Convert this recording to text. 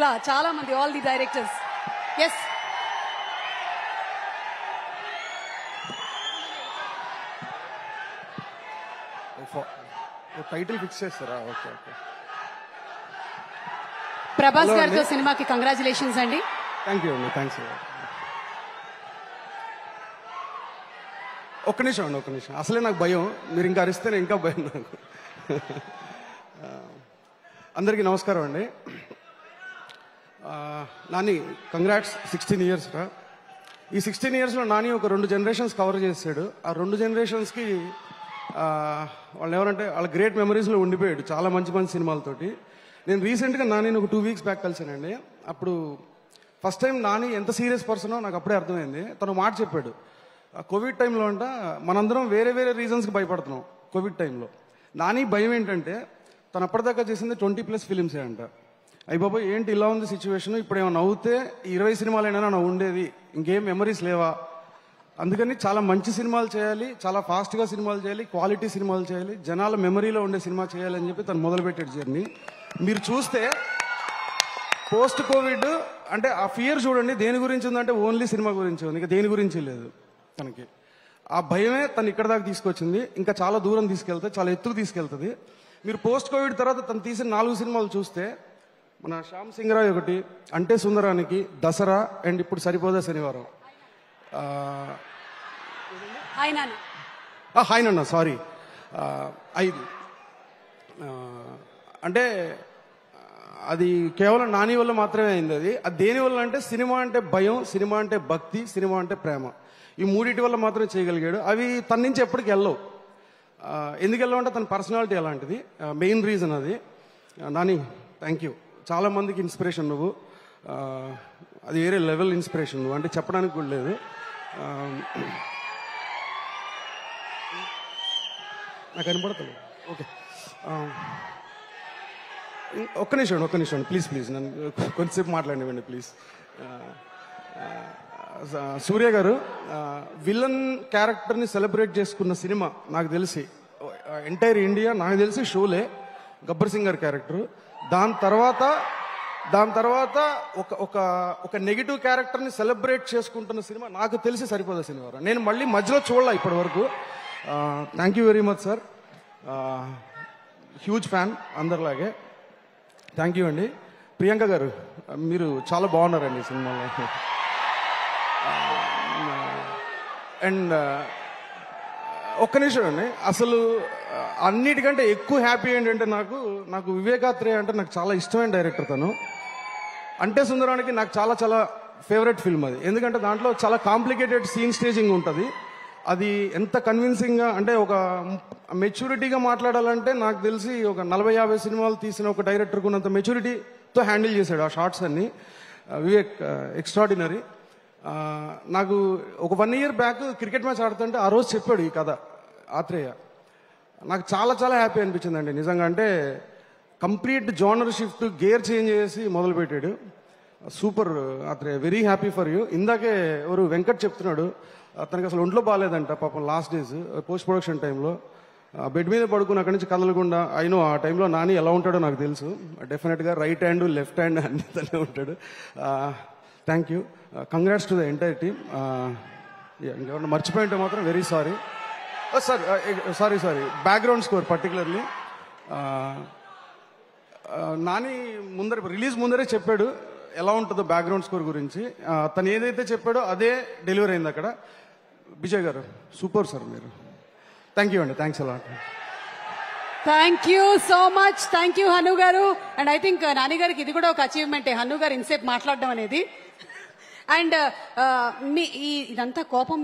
ఇలా చాలా మంది ఆల్ ది డైరెక్టర్స్ ఎస్ టైటిల్ ఫిక్స్ చేస్తారా? ఓకే ఓకే ప్రభాస్ గారితో. సినిమాకి కంగ్రాచులేషన్స్ అండి. థ్యాంక్ యూ అండి థ్యాంక్స్ ఒక్క నిమిషం అండి ఒక్క నిమిషం. అసలే నాకు భయం. మీరు ఇంకా అరిస్తేనే ఇంకా భయం నాకు. అందరికీ నమస్కారం అండి. నాని కంగ్రాట్స్ సిక్స్టీన్ ఇయర్స్ రా. ఈ సిక్స్టీన్ ఇయర్స్లో నాని ఒక రెండు జనరేషన్స్ కవర్ చేశాడు. ఆ రెండు జనరేషన్స్కి వాళ్ళు ఎవరంటే వాళ్ళ గ్రేట్ మెమరీస్లో ఉండిపోయాడు చాలా మంచి మంచి సినిమాలతోటి. నేను రీసెంట్గా నాని ఒక టూ వీక్స్ బ్యాక్ కలిసానండి అప్పుడు ఫస్ట్ టైం నాని ఎంత సీరియస్ పర్సనో నాకు అప్పుడే అర్థమైంది. తను మాట చెప్పాడు. కోవిడ్ టైంలో అంట మనందరం వేరే వేరే రీజన్స్కి భయపడుతున్నాం. కోవిడ్ టైంలో నాని భయం ఏంటంటే తను అప్పటిదాకా చేసింది ట్వంటీ ప్లస్ ఫిలిమ్సే అంట. అయ్యి బాబా ఏంటి ఇలా ఉంది సిచ్యువేషన్ ఇప్పుడు ఏమైనా నవ్వుతే ఇరవై సినిమాలైనా నా ఉండేది. ఇంకేం మెమరీస్ లేవా? అందుకని చాలా మంచి సినిమాలు చేయాలి చాలా ఫాస్ట్గా సినిమాలు చేయాలి క్వాలిటీ సినిమాలు చేయాలి జనాల మెమరీలో ఉండే సినిమా చేయాలని చెప్పి తను మొదలుపెట్టాడు జర్నీ మీరు చూస్తే పోస్ట్ కోవిడ్ అంటే ఆ ఫియర్ చూడండి దేని గురించి ఉందంటే ఓన్లీ సినిమా గురించి ఉంది. ఇంకా దేని గురించి లేదు తనకి. ఆ భయమే తను ఇక్కడ దాకా తీసుకొచ్చింది. ఇంకా చాలా దూరం తీసుకెళ్తే చాలా ఎత్తుకు తీసుకెళ్తుంది. మీరు పోస్ట్ కోవిడ్ తర్వాత తను తీసిన నాలుగు సినిమాలు చూస్తే మన శ్యామ్ సింగ్ రాయ్ ఒకటి అంటే సుందరానికి దసరా అండ్ ఇప్పుడు సరిపోదా శనివారం. హాయ్ నాన్న సారీ. ఐదు. అంటే అది కేవలం నాని వల్ల మాత్రమే అయింది అది. అది దేని వల్ల అంటే సినిమా అంటే భయం సినిమా అంటే భక్తి సినిమా అంటే ప్రేమ. ఈ మూడింటి వల్ల మాత్రమే చేయగలిగాడు. అవి తన నుంచి ఎప్పటికి వెళ్ళవు. ఎందుకు వెళ్ళవు అంటే తన పర్సనాలిటీ అలాంటిది. మెయిన్ రీజన్ అది. Nani thank you. చాలామందికి ఇన్స్పిరేషన్ నువ్వు. అది వేరే లెవెల్ ఇన్స్పిరేషన్ నువ్వు. అంటే చెప్పడానికి కూడా లేదు. నాకు కనపడతలేదు. ఓకే ఒక్క నిమిషం ఒక్క నిమిషం. ప్లీజ్ ప్లీజ్ నన్ను కొంతసేపు మాట్లాడివ్వండి ప్లీజ్ సూర్య గారు విలన్ క్యారెక్టర్ని సెలబ్రేట్ చేసుకున్న సినిమా నాకు తెలిసి ఎంటైర్ ఇండియా నాకు తెలిసి షోలే. గబ్బర్ సింగ్ గారి క్యారెక్టర్ దాని తర్వాత దాని తర్వాత ఒక ఒక ఒక నెగిటివ్ క్యారెక్టర్ని సెలబ్రేట్ చేసుకుంటున్న సినిమా నాకు తెలిసి సరిపోదు సినిమా. నేను మళ్ళీ మధ్యలో చూడలే ఇప్పటి వరకు. Thank you very much sir huge fan అందరిలాగే. థ్యాంక్ యూ అండి. ప్రియాంక గారు మీరు చాలా బాగున్నారండి ఈ సినిమాలో. అండ్ ఒక్క నిమిషం అండి. అసలు అన్నిటికంటే ఎక్కువ హ్యాపీ ఏంటంటే నాకు నాకు వివేకాత్రేయ అంటే నాకు చాలా ఇష్టమైన డైరెక్టర్ తను. అంటే సుందరానికి నాకు చాలా చాలా ఫేవరెట్ ఫిల్మ్ అది. ఎందుకంటే దాంట్లో చాలా కాంప్లికేటెడ్ సీన్ స్టేజింగ్ ఉంటుంది. అది ఎంత కన్విన్సింగ్గా అంటే ఒక మెచ్యూరిటీగా మాట్లాడాలంటే నాకు తెలిసి ఒక నలభై యాభై సినిమాలు తీసిన ఒక డైరెక్టర్కి ఉన్నంత మెచ్యూరిటీతో హ్యాండిల్ చేశాడు ఆ షార్ట్స్ అన్ని. వివేక్ ఎక్స్ట్రాడినరీ నాకు ఒక one year back cricket match ఆడుతుంటే ఆ రోజు చెప్పాడు ఈ కథ ఆత్రేయ. నాకు చాలా చాలా హ్యాపీ అనిపించిందండి. నిజంగా అంటే complete genre shift gear change చేసి మొదలుపెట్టాడు. సూపర్ అతను వెరీ హ్యాపీ ఫర్ యూ ఇందాకే ఎవరు వెంకట్ చెప్తున్నాడు అతనికి అసలు ఒంట్లో బాగాలేదంట పాపం లాస్ట్ డేస్ పోస్ట్ ప్రొడక్షన్ టైంలో బెడ్ మీద పడుకుని అక్కడి నుంచి కదలకుండా అయినో ఆ టైంలో నాని ఎలా ఉంటాడో నాకు తెలుసు. డెఫినెట్గా రైట్ హ్యాండ్ లెఫ్ట్ హ్యాండ్ అన్ని తనే ఉంటాడు. Thank you congrats to the entire team ఇంకెవరన్నా మర్చిపోయింటే మాత్రం very sorry sir sorry sorry background score particularly Nani ముందర రిలీజ్ ముందరే చెప్పాడు ఎలా ఉంటుందో బ్యాక్గ్రౌండ్ స్కోర్ గురించి. Uh, తను ఏదైతే చెప్పాడో అదే డెలివరీ అయింది అక్కడ. విజయ్ గారు సూపర్ సార్ మీరు. థ్యాంక్ యూ అండి. థ్యాంక్స్ అలా thank you so much thank you Hanu garu. And I think Nani గారికి ఇది కూడా ఒక అచీవ్మెంటే హను గారు ఇన్సేపు మాట్లాడడం అనేది. అండ్ uh, uh, మీ ఇదంతా కోపం